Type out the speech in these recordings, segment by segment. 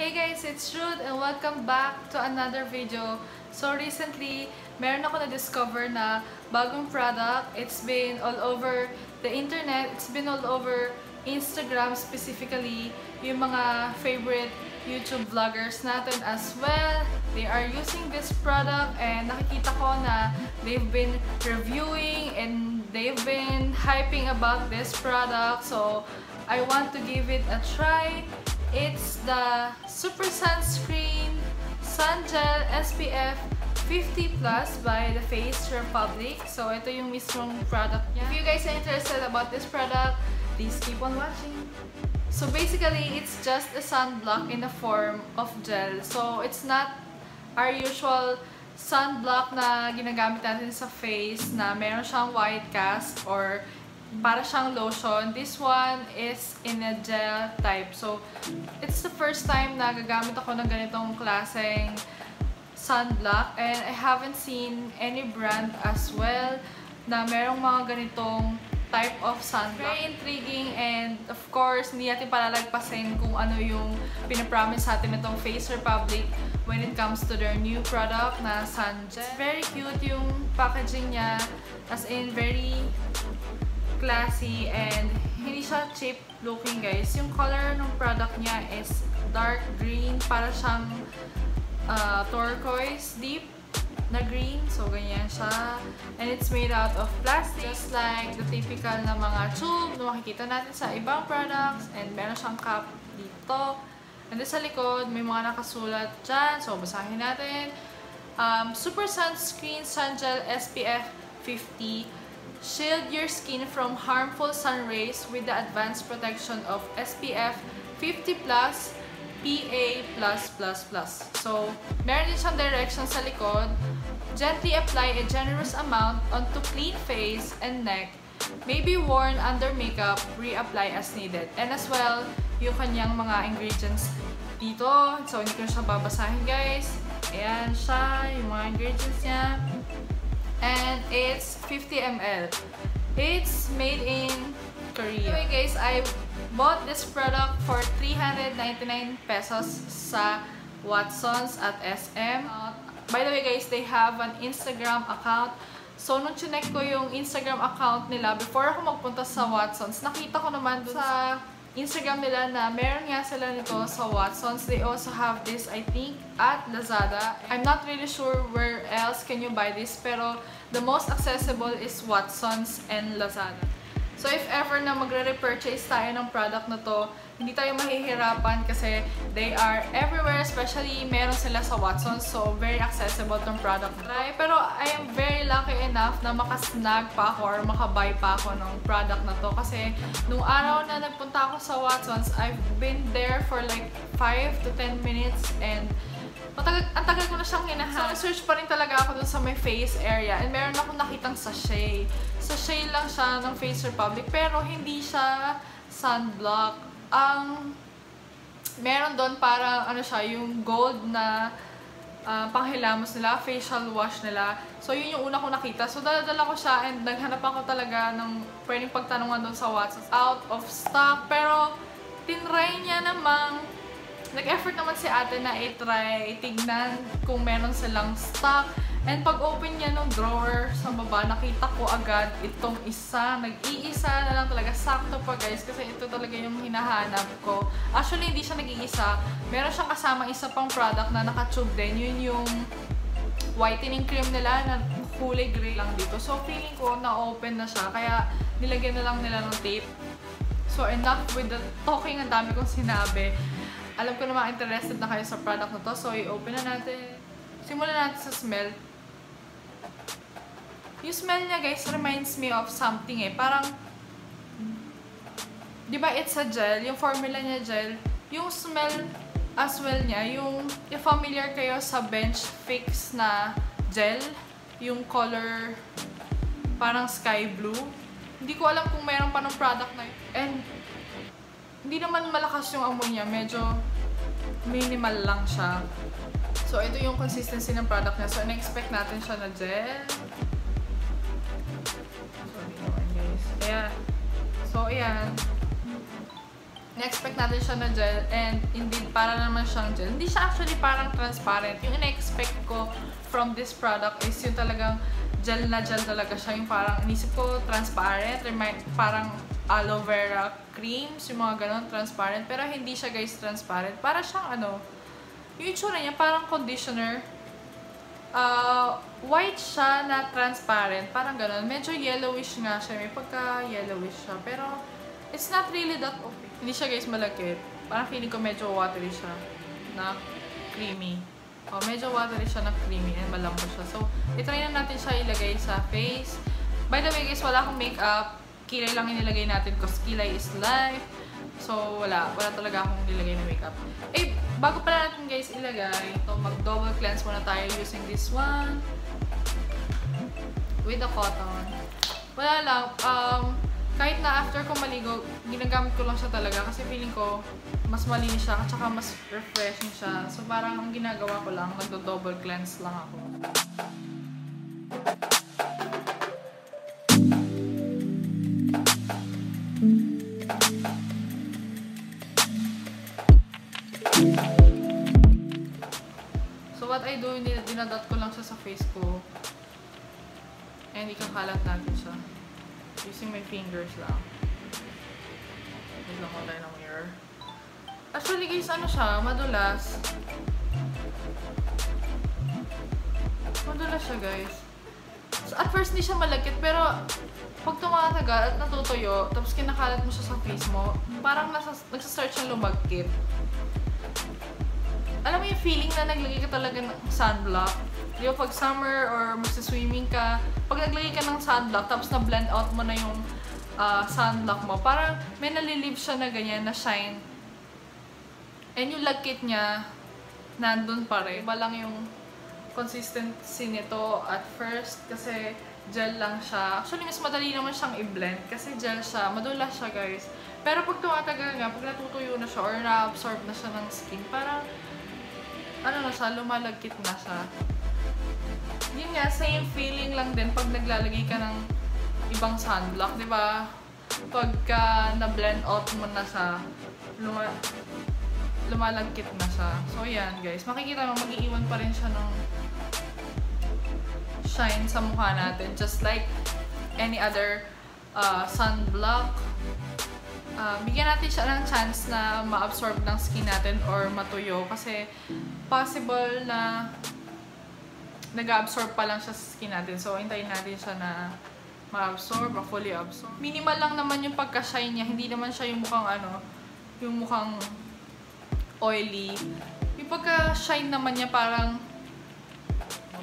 Hey guys, it's Ruth and welcome back to another video. So recently, meron ako na-discover na bagong product. It's been all over the internet. It's been all over Instagram specifically. Yung mga favorite YouTube vloggers natin as well. They are using this product and nakikita ko na they've been reviewing and they've been hyping about this product. So, I want to give it a try. It's the Super Sunscreen Sun Gel SPF 50 Plus by The Face Republic. So, ito yung mismong product niya. If you guys are interested about this product, please keep on watching. So, basically, it's just a sunblock in the form of gel. So, it's not our usual sunblock na ginagamit natin sa face na meron siyang white cast or para siyang lotion. This one is in a gel type. So, it's the first time na gagamit ako ng ganitong klaseng sunblock. And I haven't seen any brand as well na merong mga ganitong type of sunblock. Very intriguing and of course, hindi natin palalagpasin kung ano yung pinapromise sa atin itong Face Republic when it comes to their new product na sun gel. Very cute yung packaging niya. As in, very classy and hindi siya cheap looking guys. Yung color ng product niya is dark green. Para siyang uh, turquoise deep na green. So, ganyan siya. And it's made out of plastic. Just like the typical na mga tube na makikita natin sa ibang products. And meron siyang cap dito. And sa likod, may mga nakasulat dyan. So, basahin natin. Um, Super Sunscreen Sun Gel SPF 50 Shield your skin from harmful sun rays with the advanced protection of SPF 50+, PA+++. So, meron din siyang direction sa likod. Gently apply a generous amount onto clean face and neck. May be worn under makeup, reapply as needed. And as well, yung kanyang mga ingredients dito. So, hindi ko siya babasahin guys. Ayan siya, yung mga ingredients niya and it's 50 ml. It's made in Korea. Anyway guys, I bought this product for 399 pesos sa Watsons at SM. Uh, by the way guys, they have an Instagram account. So, nung chinek ko yung Instagram account nila, before ako magpunta sa Watsons, nakita ko naman dun sa Instagram nila na meron nga sila nito sa Watsons. They also have this, I think, at Lazada. I'm not really sure where else can you buy this, pero the most accessible is Watsons and Lazada. So, if ever na magre-repurchase tayo ng product na to, hindi tayo mahihirapan kasi they are everywhere, especially meron sila sa Watsons. So, very accessible tong product na. Pero, I am very lucky enough na makasnag pa ako or makabuy pa ako ng product na to. Kasi, nung araw na nagpunta ako sa Watsons, I've been there for like 5 to 10 minutes and Matagal, ang tagal ko na siyang hinahanap. So, search pa rin talaga ako dun sa my face area. And meron akong nakitang sachet. Sachet lang siya ng Face Republic. Pero hindi siya sunblock. Ang meron doon parang ano siya, yung gold na uh, panghilamos nila, facial wash nila. So, yun yung una ko nakita. So, daladala ko siya and naghanap ako talaga ng pwedeng pagtanungan doon sa WhatsApp. Out of stock. Pero, tinry niya namang nag-effort naman si ate na i-try, tignan kung meron silang stock. And pag open niya ng drawer sa baba, nakita ko agad itong isa. Nag-iisa na lang talaga. Sakto pa guys kasi ito talaga yung hinahanap ko. Actually, hindi siya nag-iisa. Meron siyang kasama isa pang product na naka-tube din. Yun yung whitening cream nila na kulay gray lang dito. So, feeling ko na-open na siya. Kaya, nilagyan na lang nila ng tape. So, enough with the talking. Ang dami kong sinabi. Alam ko naman interested na kayo sa product na to. So, i-open na natin. Simulan natin sa smell. Yung smell niya, guys, reminds me of something eh. Parang, di ba it's a gel? Yung formula niya gel. Yung smell as well niya, yung, yung familiar kayo sa Bench Fix na gel. Yung color, parang sky blue. Hindi ko alam kung mayroon pa ng product na yun. And, hindi naman malakas yung amoy niya. Medyo minimal lang siya. So, ito yung consistency ng product niya. So, in-expect natin siya na gel. So, naman guys. Ayan. So, ayan. in-expect natin siya na gel and indeed para naman siyang gel. Hindi siya actually parang transparent. Yung in-expect ko from this product is yung talagang gel na gel talaga siya. Yung parang inisip ko transparent, remind, parang aloe vera creams, yung mga ganon, transparent. Pero hindi siya guys transparent. Para siyang ano, yung itsura niya parang conditioner. Uh, white siya na transparent, parang ganon. Medyo yellowish nga siya, may pagka-yellowish siya. Pero it's not really that okay. Hindi siya guys malagkit. Parang feeling ko medyo watery siya na creamy. Oh, medyo watery siya na creamy and malambot siya. So, itry na natin siya ilagay sa face. By the way guys, wala akong makeup. Kilay lang inilagay natin because kilay is life. So, wala. Wala talaga akong nilagay na makeup. Eh, bago pala natin guys ilagay, ito, mag-double cleanse muna tayo using this one. With the cotton. Wala lang. Um, kahit na after ko maligo, ginagamit ko lang siya talaga kasi feeling ko mas malinis siya at saka mas refreshing siya. So parang ang ginagawa ko lang, nagdo-double cleanse lang ako. So what I do, dinadot ko lang siya sa face ko. And ikakalat natin siya. Using my fingers lang. Wait lang ako tayo ng mirror. Actually guys, ano siya, madulas. Madulas siya guys. So, at first hindi siya malagkit, pero pag tumatagal at natutuyo, tapos kinakalat mo siya sa face mo, parang nasa, nagsastart siyang lumagkit. Alam mo yung feeling na naglagay ka talaga ng sunblock? Di ba pag summer or magsa-swimming ka, pag naglagay ka ng sunblock, tapos na-blend out mo na yung uh, sunblock mo, parang may nalilive siya na ganyan, na shine. And yung lagkit niya, nandun pa rin. Iba lang yung consistency nito at first kasi gel lang siya. Actually, mas madali naman siyang i-blend kasi gel siya. Madulas siya, guys. Pero pag tumatagal nga, pag natutuyo na siya or na-absorb na siya ng skin, parang ano na siya, lumalagkit na siya. Yun nga, same feeling lang din pag naglalagay ka ng ibang sunblock, di ba? Pagka na-blend out mo na sa luma lumalagkit na siya. So, yan guys. Makikita mo, mag-iiwan pa rin siya ng shine sa mukha natin. Just like any other uh, sunblock. Uh, bigyan natin siya ng chance na ma-absorb ng skin natin or matuyo. Kasi possible na nag-absorb pa lang siya sa skin natin. So, hintayin natin siya na ma-absorb or fully absorb. Minimal lang naman yung pagka-shine niya. Hindi naman siya yung mukhang ano, yung mukhang oily. Yung pagka-shine naman niya parang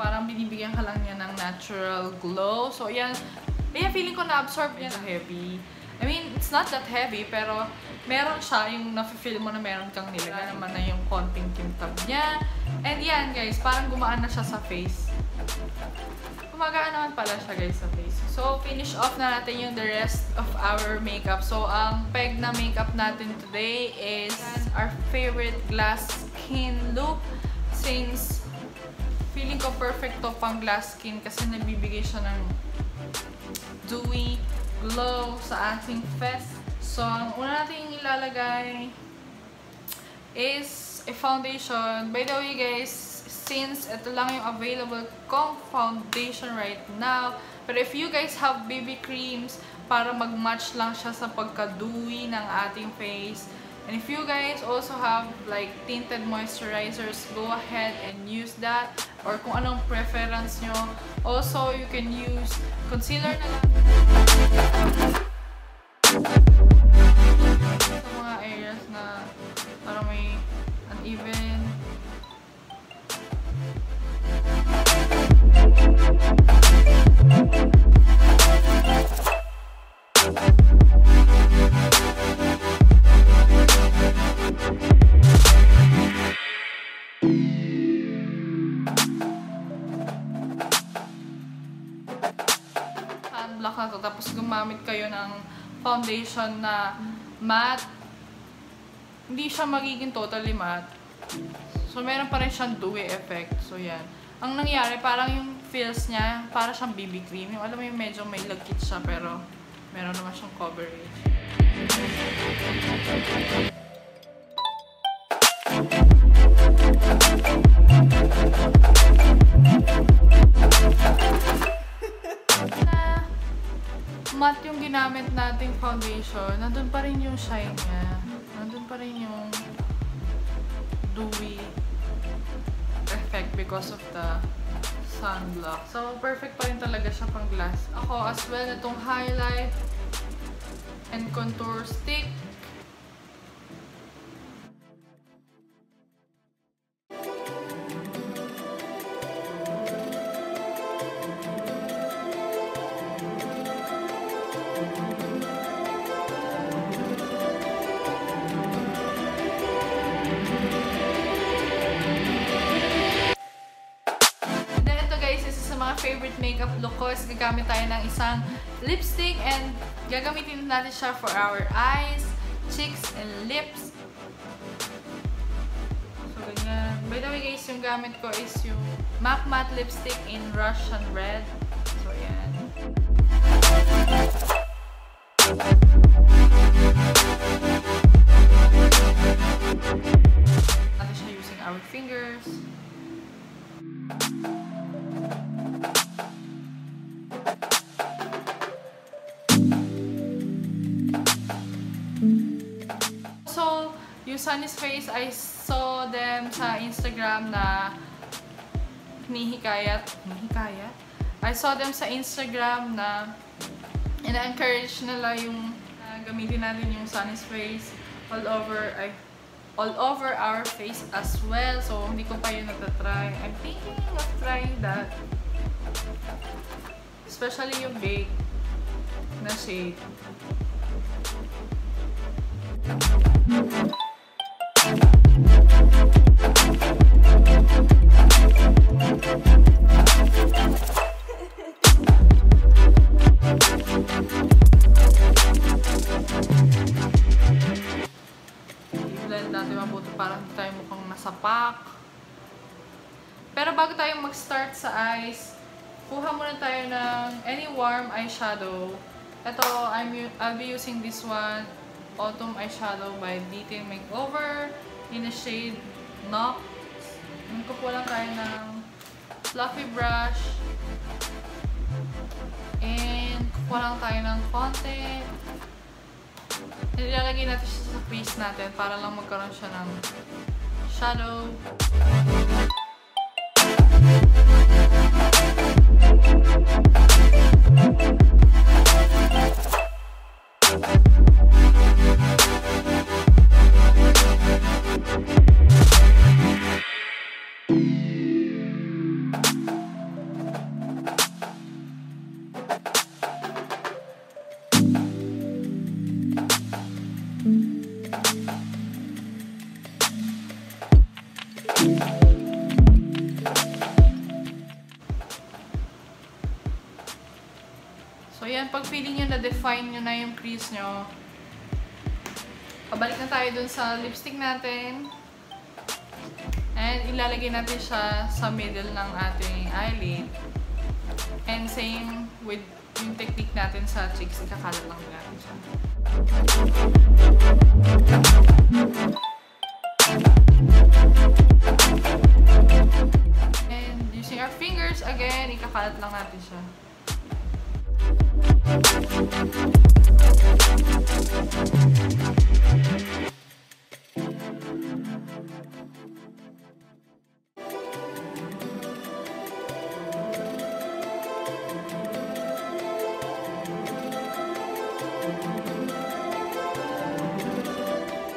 parang binibigyan ka lang niya ng natural glow. So, yan. Kaya feeling ko na-absorb yan heavy. I mean, it's not that heavy, pero meron siya, yung nafe-feel mo na meron kang nilagay naman na yung konting kintab niya. And yan, guys, parang gumaan na siya sa face. Gumagaan naman pala siya, guys, sa face. So, finish off na natin yung the rest of our makeup. So, ang peg na makeup natin today is our favorite glass skin look. Since feeling ko perfect to pang glass skin kasi nabibigay siya ng dewy glow sa ating face. So, ang una natin ilalagay is a foundation. By the way guys, since ito lang yung available kong foundation right now, but if you guys have BB creams para mag-match lang siya sa pagka-dewy ng ating face, and if you guys also have like tinted moisturizers, go ahead and use that. Or kung anong preference nyo. Also, you can use concealer na lang. Uneven. sunblock na to, tapos gumamit kayo ng foundation na matte, hindi siya magiging totally matte. So, meron pa rin siyang dewy effect. So, yan. Ang nangyari, parang yung feels niya, para siyang BB cream. Yung alam mo yung medyo may lagkit siya, pero meron naman siyang coverage. na matte yung ginamit nating foundation, nandun pa rin yung shine niya. Nandun pa rin yung dewy effect because of the sunblock. So, perfect pa rin talaga siya pang glass. Ako as well, itong highlight and contour stick. Ng isang lipstick and gagamitin natin siya for our eyes, cheeks, and lips. So ganyan. By the way guys, yung gamit ko is yung MAC Matte Lipstick in Russian Red. So yan. Natin siya using our fingers. Sunny's Face, I saw them sa Instagram na hinihikayat. Hinihikayat? I saw them sa Instagram na ina-encourage nila yung uh, gamitin natin yung Sunny's Face all over ay all over our face as well. So, hindi ko pa yun natatry. I'm thinking of trying that. Especially yung bake na shade. I-blend natin para hindi tayo mukhang nasapak. Pero bago tayo mag-start sa eyes, kuha muna tayo ng any warm eyeshadow. Ito, I'm, I'll be using this one, Autumn Eyeshadow by Detail Makeover in the shade Knox. Kukuha lang tayo ng fluffy brush. And kukuha lang tayo ng konti. Ilalagay natin siya sa face natin para lang magkaroon siya ng shadow. So yan, pag feeling nyo na-define nyo na yung crease nyo, pabalik na tayo dun sa lipstick natin. And ilalagay natin siya sa middle ng ating eyelid. And same with yung technique natin sa cheeks, ikakalat lang natin siya. Again, ikakalat lang natin siya.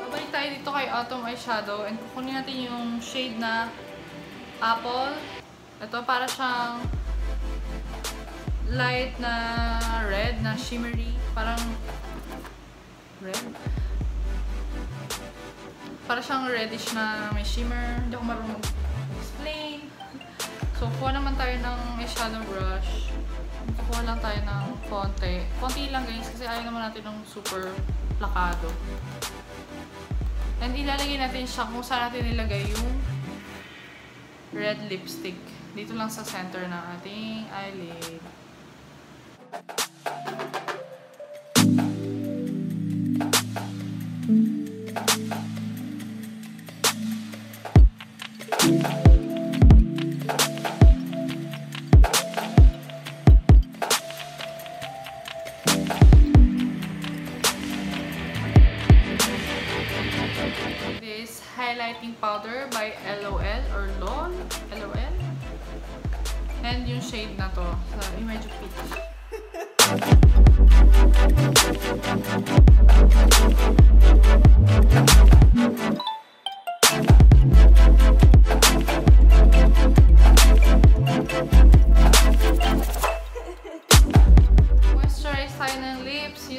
Babalik tayo dito kay Autumn Eyeshadow and kukunin natin yung shade na Apple. Ito para siyang light na red, na shimmery. Parang red. Para siyang reddish na may shimmer. Hindi ako marunong explain. So, kuha naman tayo ng eyeshadow brush. Kukuha lang tayo ng konti. Konti lang guys, kasi ayaw naman natin ng super plakado. And ilalagay natin siya kung saan natin nilagay yung red lipstick dito lang sa center ng ating eyelid.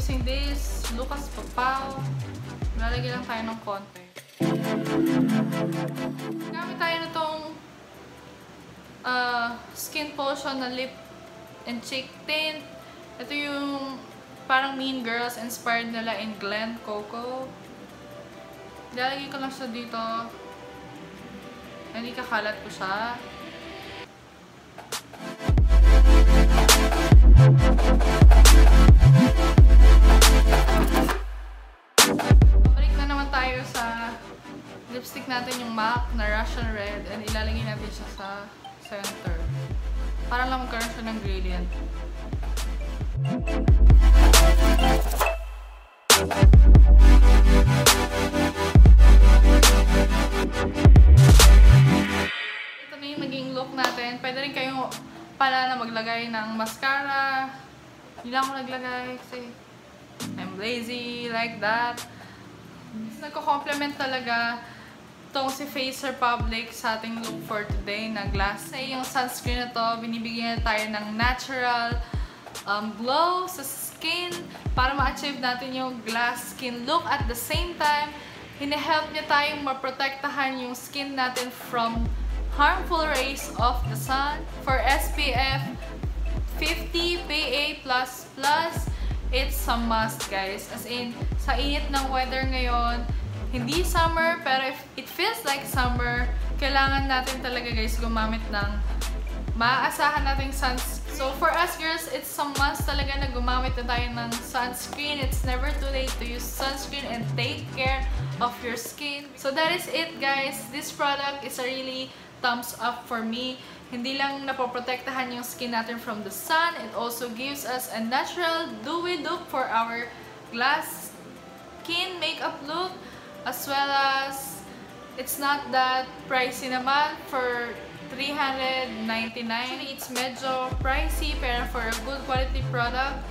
Using this Lucas Papaw. Lalagyan lang tayo ng konti. Gamit tayo na tong uh, Skin Potion na lip and cheek tint. Ito yung parang Mean Girls inspired nila in Glen Coco. Lalagay ko lang siya dito. Hindi kakalat ko siya. Balik natin yung MAC na Russian Red and ilalagay natin siya sa center. Para lang magkaroon siya ng gradient. Ito na yung naging look natin. Pwede rin kayong pala na maglagay ng mascara. Hindi lang ako naglagay kasi I'm lazy, like that. Nagko-complement talaga tong si Face Republic sa ating look for today na glass. Ay, yung sunscreen na to, binibigyan na tayo ng natural um, glow sa skin para ma-achieve natin yung glass skin look. At the same time, hine-help niya tayong maprotektahan yung skin natin from harmful rays of the sun. For SPF 50 PA++, it's a must guys. As in, sa init ng weather ngayon, hindi summer, pero if it feels like summer, kailangan natin talaga guys gumamit ng maaasahan nating sunscreen. So for us girls, it's a must talaga na gumamit na tayo ng sunscreen. It's never too late to use sunscreen and take care of your skin. So that is it guys. This product is a really thumbs up for me. Hindi lang napoprotektahan yung skin natin from the sun, it also gives us a natural dewy look for our glass skin makeup look as well as it's not that pricey naman for 399. Actually, it's medyo pricey pero for a good quality product,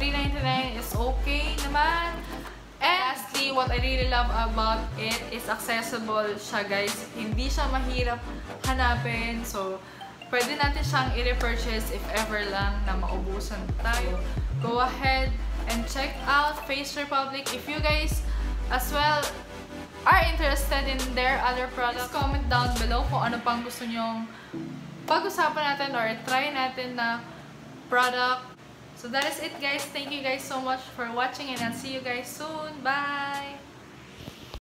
399 is okay naman. And lastly, what I really love about it is accessible siya guys. Hindi siya mahirap hanapin. So, pwede natin siyang i-repurchase if ever lang na maubusan tayo. Go ahead and check out Face Republic. If you guys as well are interested in their other products, comment down below kung ano pang gusto nyong pag-usapan natin or try natin na product. So that is it guys. Thank you guys so much for watching and I'll see you guys soon. Bye!